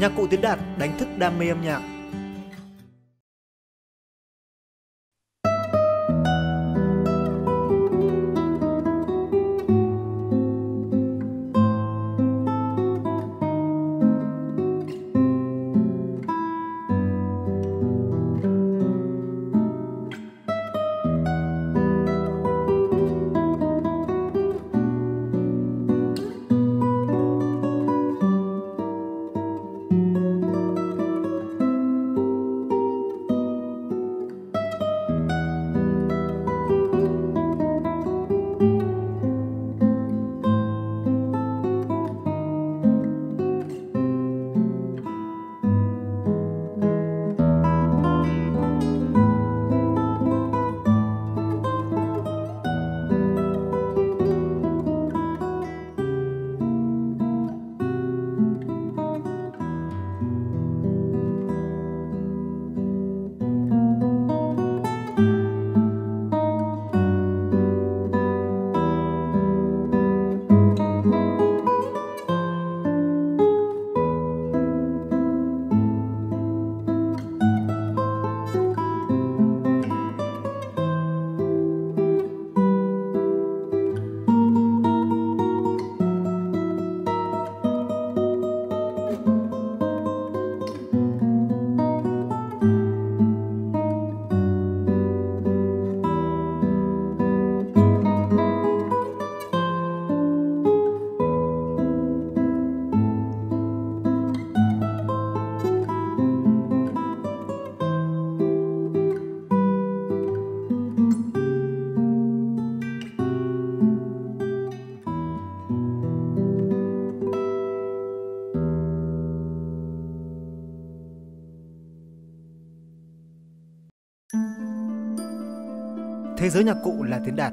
Nhạc cụ Tiến Đạt đánh thức đam mê âm nhạc. Thế giới nhạc cụ là Tiến Đạt.